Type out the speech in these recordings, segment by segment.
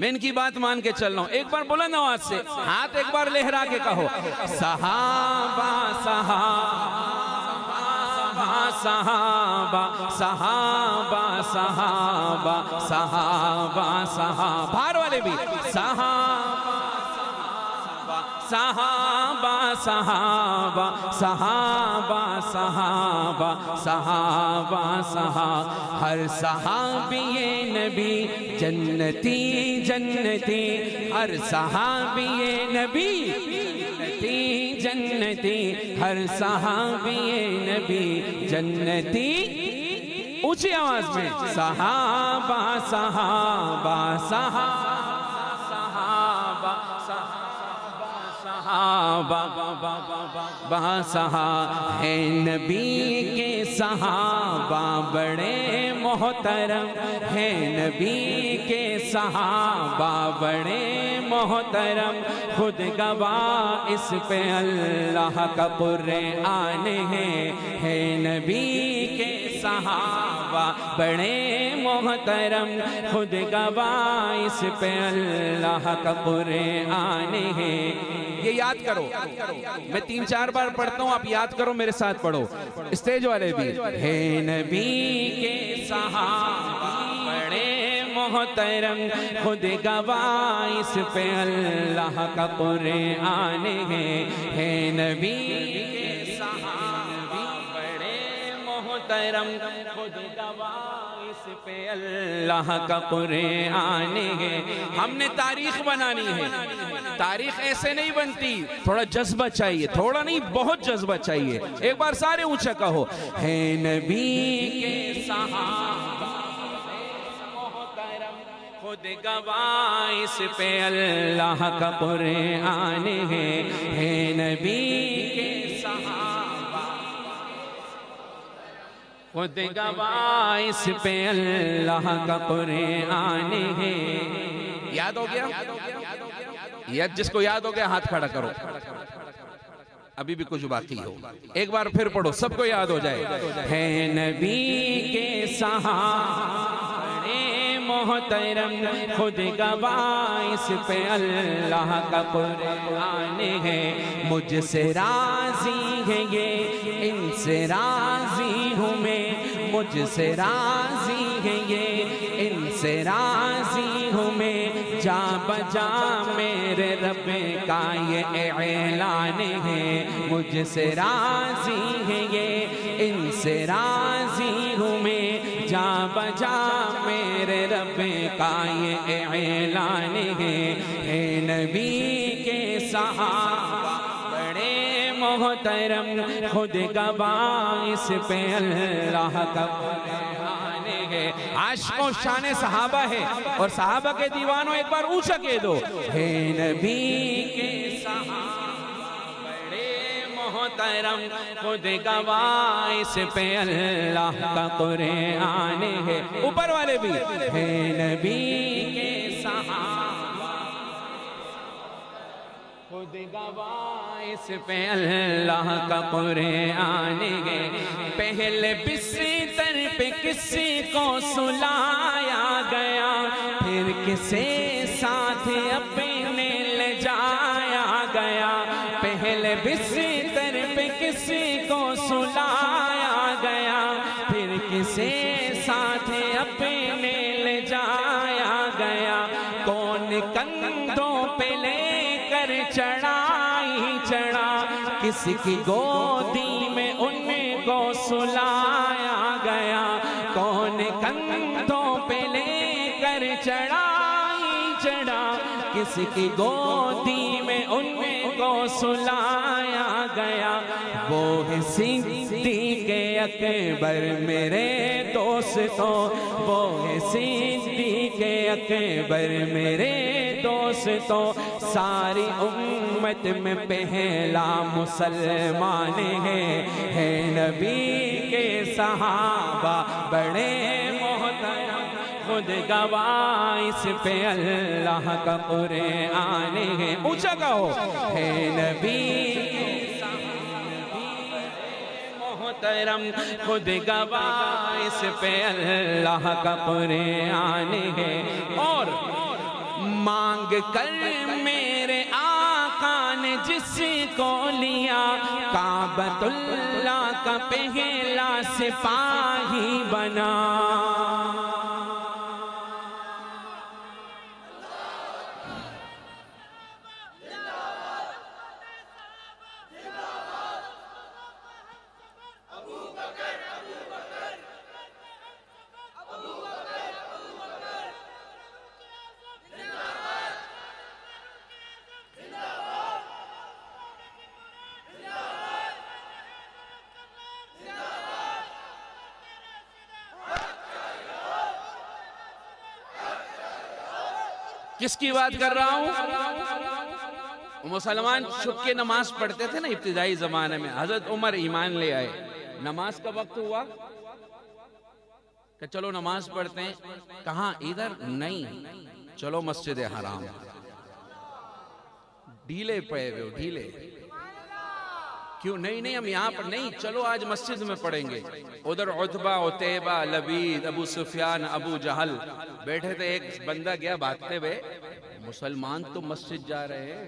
मैं इनकी बात मान के चल रहा हूँ। एक बार बोला आवाज़ से। हाथ एक बार लहरा के कहो। सहाबा सहाबा सहाबा सहाबा सहाबा सहाबा सहाबा। भार वाले भी। सहाबा सहाबा सहाबा सहाबा सहाबा सहाबा, सहा। हर सहाबी नबी, जन्नती जन्नती। हर सहाबी नबी, जन्नती जन्नती। हर सहाबी नबी, जन्नती। ऊँची आवाज़ में, सहाबा सहाबा सहाबा सहाबा। सहा है नबी के सहाबा, बड़े मोहतरम है नबी के सहाबा, बड़े मोहतरम। खुद गवा इस पे अल्लाह का आने हैं। है नबी के सहाबा, बड़े मोहतरम। खुद गवा इस पे अल्लाह का आने हैं। ये याद करो। मैं तीन चार बार पढ़ता हूँ, आप याद करो, मेरे साथ पढ़ो। स्टेज वाले भी। हे नबी के बड़े मोहतरम, खुद गवाह पे अल्लाह का पुरे आने हैं नबी मोहतरम, खुद गवा इस पे अल्लाह का आने हैं। हमने तारीख बनानी है। तारीख ऐसे नहीं बनती, थोड़ा जज्बा चाहिए, थोड़ा नहीं, बहुत जज्बा चाहिए। एक बार सारे ऊँचा कहो, है नबी के सहाबा खुद गवाह इस पे अल्लाह का आने है नबी खुद गवाह इस पे अल्लाह का पुरे आने हैं। याद हो गया? याद जिसको याद हो गया हाथ खड़ा करो। अभी भी कुछ बाकी हो। एक बार फिर पढ़ो सबको याद हो जाए। है नबी के सहारे मोहतरम खुद गवाह इस पे अल्लाह का कुरान है। मुझसे राज़ी है ये, इनसे राज़ी हूँ मैं। मुझसे राज़ी है ये, इनसे राज़ी हूँ मैं। जा बजा मेरे रब का ये ऐलान है। मुझसे राज़ी है ये, इनसे राज़ी हूँ मैं। जा बजा मेरे रब का ये ऐलान है। नबी के बड़े मोहतरम, खुद गवाह इस पे अल्लाह का आशको शान सहाबा है, और सहाबा के दीवानों एक बार ऊँचा कह दो, हे नबी के मोहतरम, खुद गवाह पे अल्लाह का कुरान है। ऊपर वाले भी, हे नबी खुद गवाह इस पे अल्लाह का कुरान है पहले बिस्तर पे किसी को सुलाया गया, फिर किसे साथ अपने ले जाया गया। पहले बिस्तर पे किसी को सुलाया गया, फिर किसे साथ अपने ले जाया गया। कौन कंधों पे लेकर चढ़ाई, चढ़ा। किसकी गोदी में उनको सुलाया गया। कौन कंधों पे लेकर चढ़ाई, चढ़ा। किसकी गोदी में उनको सुलाया गया। वो है के अकबर, मेरे दोस्तों। वो है के अकबर, मेरे दोस्तों। सारी उम्मत में पहला मुसलमान है। है नबी के सहाबा, बड़े मोहतरम, खुद गवाह, इस पे अल्लाह का कुरान है। ऊँचा कहो है नबी मोहतरम, खुद गवाह, इस पे अल्लाह का कुरान है। और मांग कर ने जिसको लिया काबतुल्ला का पहला सिपाही बना। किसकी बात कर रहा हूँ? मुसलमान छुप के नमाज़ पढ़ते थे ना इब्तदाई जमाने में। हज़रत उमर ईमान ले आए। नमाज़ का वक्त हुआ। चलो नमाज़ पढ़ते हैं। कहा, इधर नहीं। चलो मस्जिद हराम। ढीले पे हुए ढीले। क्यों? नहीं नहीं, हम यहाँ पर नहीं। चलो, आज मस्जिद में पढ़ेंगे। उधर उतबा, उतैबा, लबीद, अबू सुफियान, अबू जहल। बैठे थे, एक बंदा गया भागते हुए। मुसलमान तो मस्जिद जा रहे हैं,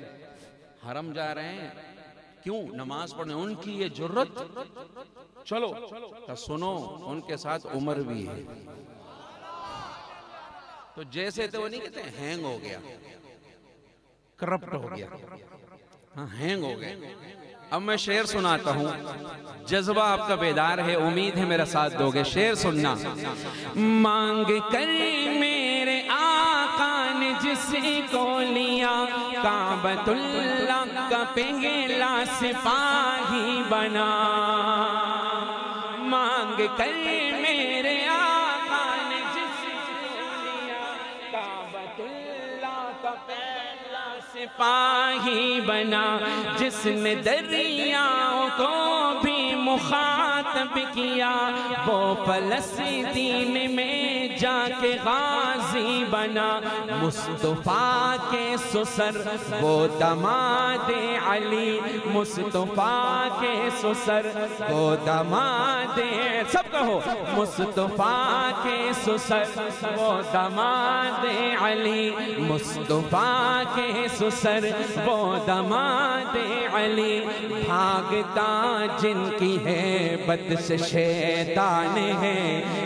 हरम जा रहे हैं। क्यों? नमाज़ पढ़ने, उनकी ये ज़रूरत। चलो तो सुनो, उनके साथ उम्र भी है। तो जैसे तो वो नहीं कहते, हैंग हो गया। करप्ट हो गया। हाँ हैंग हो गए अब मैं शेर सुनाता हूँ। जज्बा आपका बेदार है, उम्मीद है मेरा साथ दोगे। शेर सुनना। मांग कर मेरे आका ने जिसको लिया, काबतुल्ला का पहला सिपाही बना। मांग कर मेरे आका पहला बना जिसने दरियाओं को भी मुखातब किया वो फलस्तीन में जाके गाजी बना, मुस्तफ़ा के सुसर, वो दमाद अली, मुस्तफ़ा के सुसर, वो दमाद, सब कहो, मुस्तफ़ा के सुसर, वो दमाद अली, मुस्तफ़ा के सुसर, वो दमाद अली, भागता जिनकी है बद से शैतान है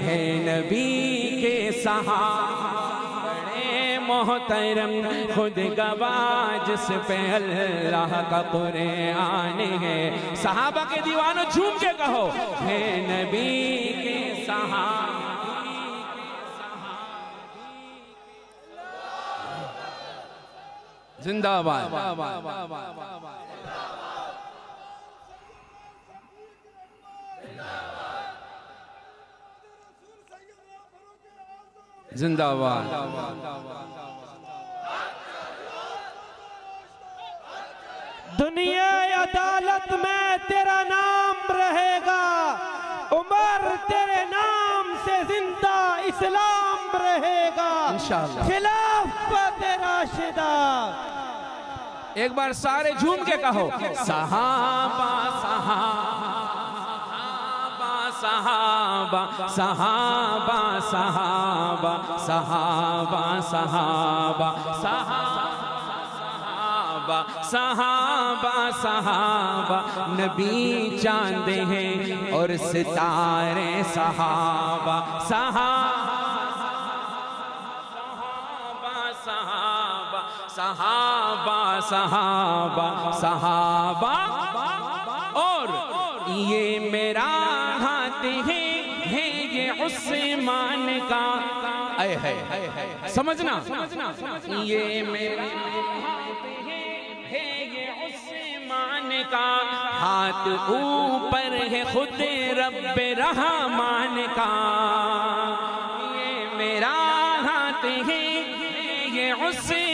है नबी। के सहा मोहतरम खुद गवाज से अल्लाह का कुरान है। सहाबा के दीवानों झूम के कहो, है नबी के सहा जिंदाबाद जिंदाबाद। दुनिया अदालत में तेरा नाम रहेगा। उमर तेरे नाम से ज़िंदा इस्लाम रहेगा। खिलाफ तेरा शिदा एक बार सारे झूम के कहो। सहाबा सहाबा। सहाबा सहाबा सहाबा सहाबा सहाबा सहाबा सहाबा सहाबा नबी चाँद हैं और सितारे सहाबा सहाबा सहाबा सहाबा सहाबा सहाबा और ये मेरा है है उस्मान का। आए है समझना ये मेरा है है ये उस्मान का। हाथ ऊपर है खुद रब रहमान का। ये मेरा हाथ है ये उस्मान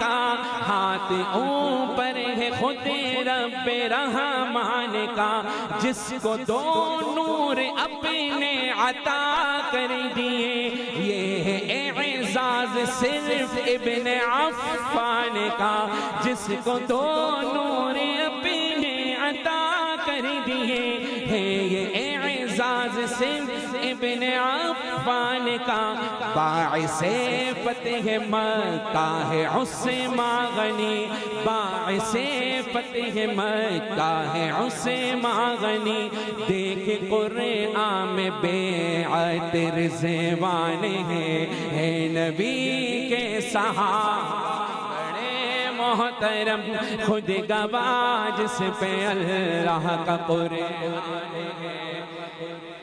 का हाथ ऊपर है, खुद रब रहमान का। जिसको दो नूर अपने अता कर दिए, ये है एजाज सिर्फ़ इब्न अफ़्फ़ान का। जिसको दो नूर अपने अता कर दिए, है ये कासिम इबन अफ़ान का बाइस फतेह मक्का है, उस्मा गनी। बाइस फतेह मक्का है, उस्मा गनी। देख कुरआन में बेअत रिजवान है नबी के सहाबा। मोहतरम, खुद गवाज से पे अल्लाह का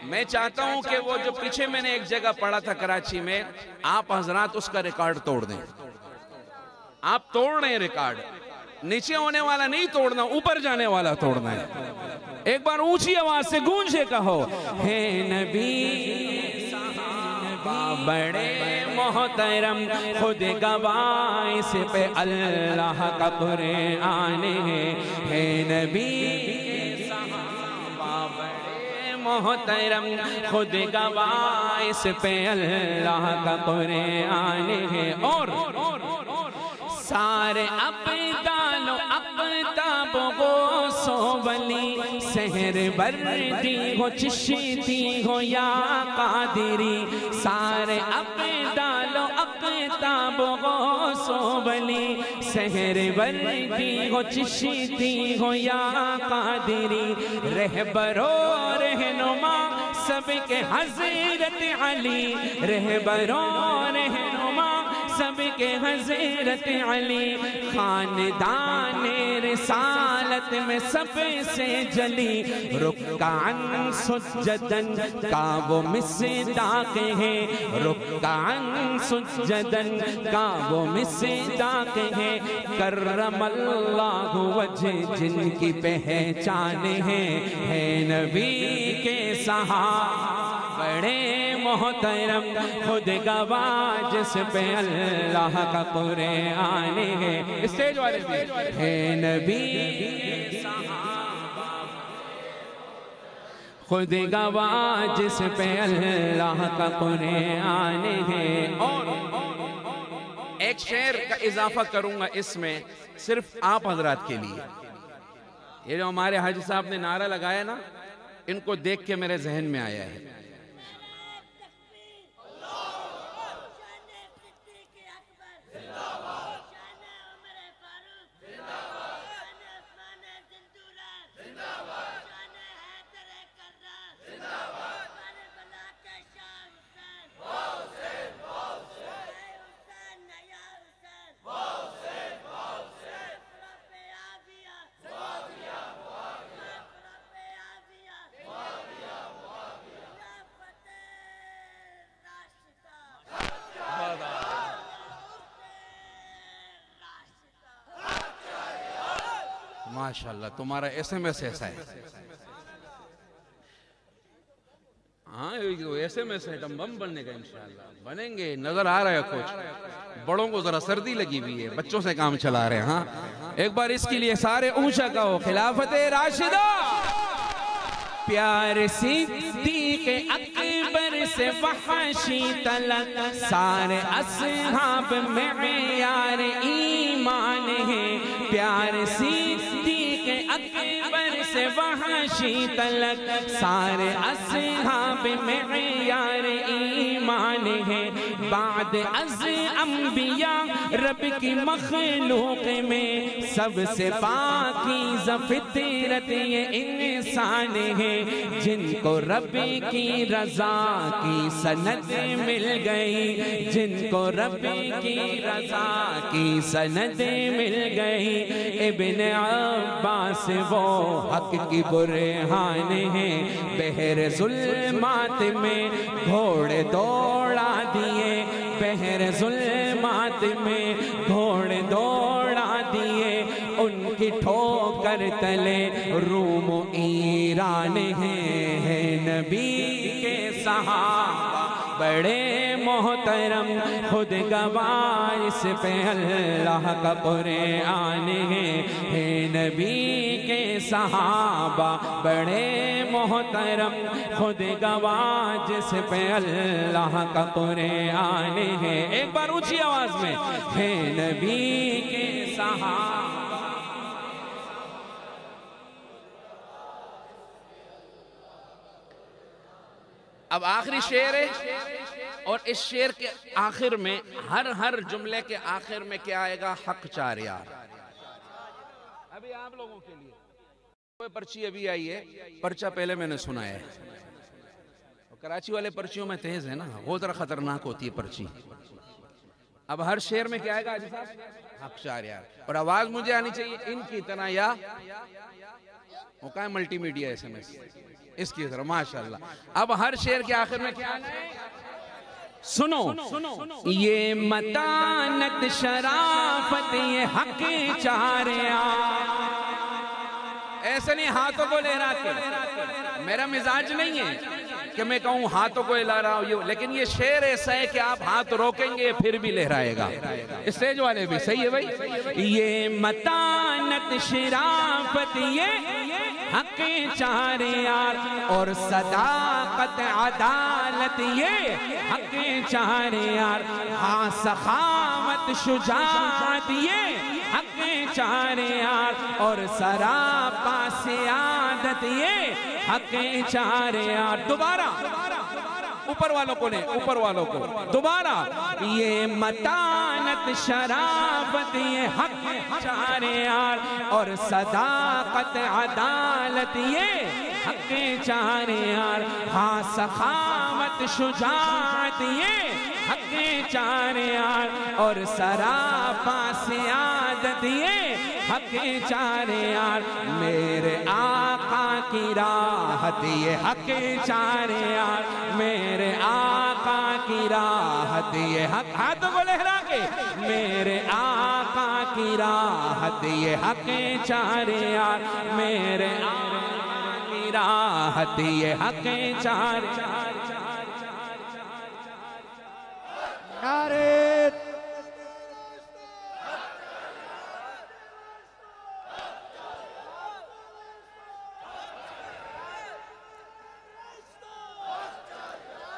मैं चाहता हूँ कि वो जो पीछे मैंने एक जगह पढ़ा था कराची में, आप हजरात उसका रिकॉर्ड तोड़ दें। आप तोड़ रहे हैं रिकॉर्ड नीचे होने वाला नहीं तोड़ना, ऊपर जाने वाला तोड़ना है। एक बार ऊँची आवाज़ से गूंजे कहो, हे नबी बड़े मोहतरम खुद गवाइस पे अल्लाह का आने है। नबी मोहतरम खुद गवाइस पे अल्लाह का आने है। और सारे अपदालो सहर बरदी हो चिश्ती हो या कादिरी, सारे अपदालो अपताबो गो सोबली। सहर बरदी हो चिश्ती हो या कादिरी रहबरो रहनुमा सबके हज़रत अली। रहबरो रहनुमा सबके हज़रत अली। खानदान रिसालत में सबसे जली। रुकान सुजदन का वो मिसदाक है। रुकान सुजदन का वो मिसदाक है। करमल्लाहु वजह जिनकी पहचान है। है नबी के सहाबा। बड़े मोहतरम, खुद गवाज से पे अल्लाह का कुरआन है। स्टेज वाले है नबी, खुद गवाज से पे अल्लाह का कुरआन है। और एक शेर का इजाफा करूँगा इसमें, सिर्फ़ आप हजरात के लिए। ये जो हमारे हाजी साहब ने नारा लगाया ना, इनको देख के मेरे जहन में आया है। माशाल्लाह, तुम्हारा एसएमएस ऐसा है। हाँ एसएमएस है बम बनने का इंशाल्लाह। बनेंगे, नज़र आ रहा है कुछ। बड़ों को जरा सर्दी लगी हुई है, बच्चों से काम चला रहे हैं हाँ। एक बार इसके लिए सारे ऊँचा कहो, खिलाफत राशिदा। प्यार सिद्दीक अकबर से वहशी तलक, सारे असहाब में यार ईमान है। प्यार सिद्दीक अकबर से वहाँ तलक सारे असहाब में यार ईमान है। बाद अज अम्बिया रब की मखलूक में सबसे बाकी फितरत ये इंसान है, जिनको रबी की रजा की सनत मिल गई, जिनको रब की रजा की सनद मिल गई। इबन अब्बास वो हक की बुरहान है, बहर जुल्मात में घोड़े दौड़ा दिए, बहर जुल्मात में घोड़े दौड़ा उनकी ठोकर तले रूम ईरान है, है नबी के सहाबा। बड़े मोहतरम खुद गवाइस पे अल्लाह का कुरआन है हे नबी के सहाबा। बड़े मोहतरम खुद गवाज से पे अल्लाह का आने हैं। एक बार ऊँची आवाज़ में हे नबी के सहाबा। अब आखिरी शेर है। और इस शेर के आखिर में, हर हर जुमले के आखिर में क्या आएगा? हक चार यार। अभी आप लोगों के लिए। कोई पर्ची अभी आई है? पर्चा पहले मैंने सुनाया है। कराची वाले पर्चियों में तेज है ना। वो जरा खतरनाक होती है पर्ची। अब हर शेर में क्या आएगा हक चार यार। और आवाज़ मुझे आनी चाहिए इनकी तरह या? वो का मल्टीमीडिया एसएमएस इसकी तरह माशाल्लाह। अब हर शेर के आखिर में क्या आना है? सुनो सुनो ये मतानत शराफत ये हक चार ऐसे नहीं हाथों को लहराते मेरा मिजाज नहीं है। कि मैं कहूँ, हाथों को हिला रहा हूँ लेकिन ये शेर ऐसा है कि आप हाथ रोकेंगे, फिर भी लहराएगा। स्टेज वाले भी, सही है भाई? ये मतानत, शराफत, ये हक, चार यार और सदाकत, अदालत, ये हक, चार यार। हाँ सखावत, शुजात, ये हक चार यार और सरापा से आदत, ये हक चार यार दोबारा, ऊपर वालों को नहीं ऊपर वालों को। दोबारा, ये मतानत, शराफत, ये हक चार यार और सदाकत, अदालत, ये हक चार यार हाँ सखावत, शुजात, ये हक चार यार और सरापा से आदत ये हक चार यार, मेरे आका की राहत ये हक चार यार, मेरे आका की राहत ये हक हाथों को लहरा के। मेरे आका की राहत ये हक चार यार, मेरे आका की राहत ये हक चार नारे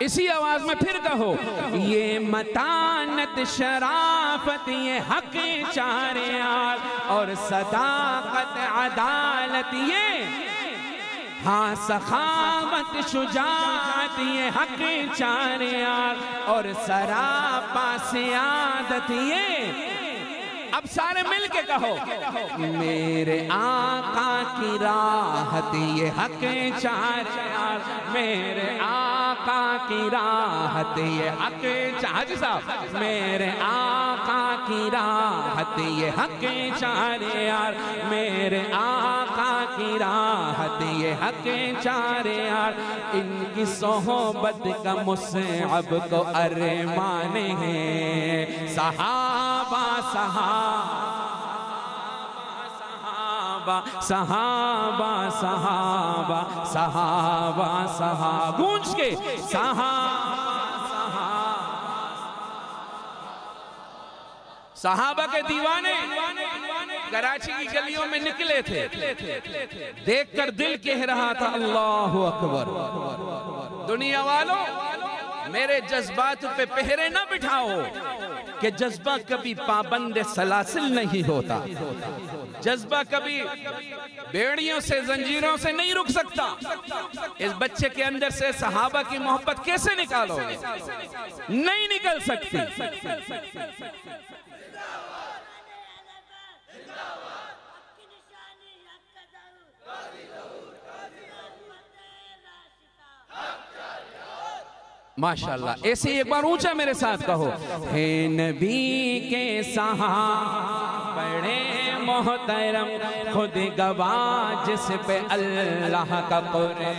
इसी आवाज़ में फिर कहो, ये मतानत, शराफत, ये हक, चार यार और सदाकत, अदालत, ये हाँ सखावत शुजात, ये हक, चार यार और सरापा से आदत ये अब सारे मिल के कहो, मेरे आका की राहत, ये हक, चार यार मेरे आका की राहत, ये हक चार साहब, मेरे आका की राहत, ये हक चार यार, मेरे आका की राहत, ये हक चार यार। इनकी सोहबत का मुझसे अब को अरमान है। सहाबा। सहाबा सहाबा सहाबा सहाबा सहाबा। गूंज के, सहाबा सहाबा। के दीवाने, कराची की गलियों में निकले थे। देखकर दिल कह रहा था, अल्लाह अकबर। दुनिया वालों मेरे जज्बात पे पहरे न बिठाओ। कि जज्बा कभी पाबंद सलासिल नहीं होता। जज्बा कभी बेड़ियों से, जंजीरों से नहीं रुक सकता। इस बच्चे के अंदर से सहाबा की मोहब्बत कैसे निकालो नहीं निकल सकती। माशाल्लाह ऐसे एक बार ऊंचा मेरे साथ कहो हे नबी के सहा बड़े मोहतरम खुद गवाह जिस पे अल्लाह का कुरान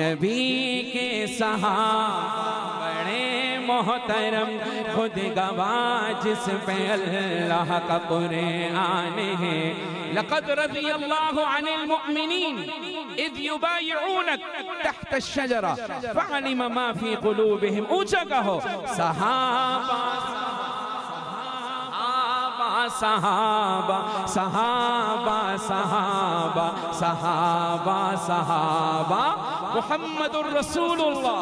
नबी के सहा बड़े मोहतरम, खुद गवाह जिस पे अल्लाह का कुरान है। लक़द रज़ी अल्लाह अनिल मुमिनीन इज़ युबायिऊनक तहत अश-शजरा फअलिम मा फ़ी क़ुलूबिहिम। ऊँचा कहो, सहाबा सहाबा सहाबा सहाबा सहाबा सहाबा मोहम्मद रसूलुल्लाह।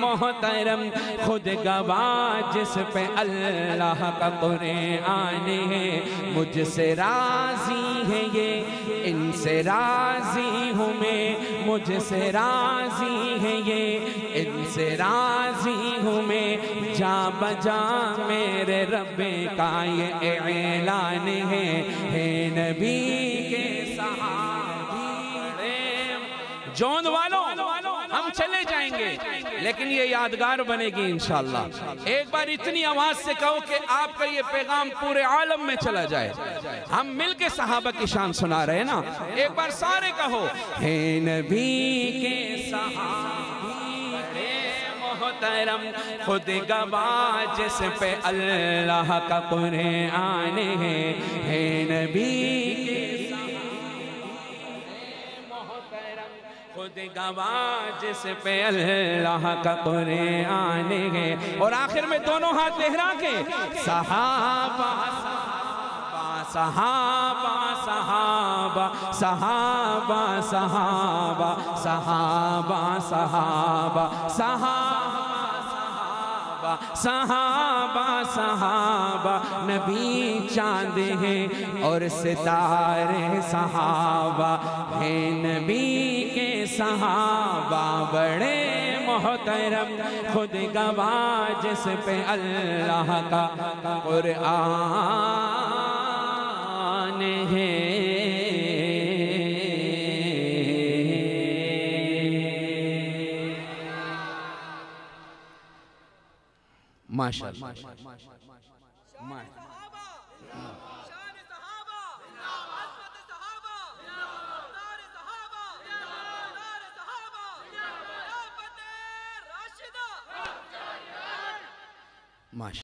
मोहतरम खुद गवाह जिस पे अल्लाह का तुरे आने हैं मुझसे राज़ी है ये इनसे राज़ी हूँ मैं मुझसे राज़ी है ये। इनसे राज़ी हूँ मैं। जा बजा मेरे रब का ये ऐलान है। हे नबी के सहाबी जोन वालों हम चले जाएँगे, लेकिन ये यादगार बनेगी इंशाल्लाह। एक बार इतनी आवाज़ से कहो कि आपका ये पैगाम पूरे आलम में चला जाए। हम मिल के सहाबा की शान सुना रहे ना। एक बार सारे कहो, हे नबी के मोहतरम, खुद गवाह जिस पे अल्लाह का कुरान है, हे नबी खुद गवाह जिस पे अल्लाह का कुरान है और आखिर में दोनों हाथ लहरा के सहाबा सहाबा सहाबा सहाबा सहाबा सहाबा सहाबा सहाबा सहाबा सहाबा नबी चाँद है और सितारे सहाबा है नबी सहाबा बड़े मोहतरम खुद गवाह जिस पे अल्लाह का कुरान है। माशाल्लाह। शान মাস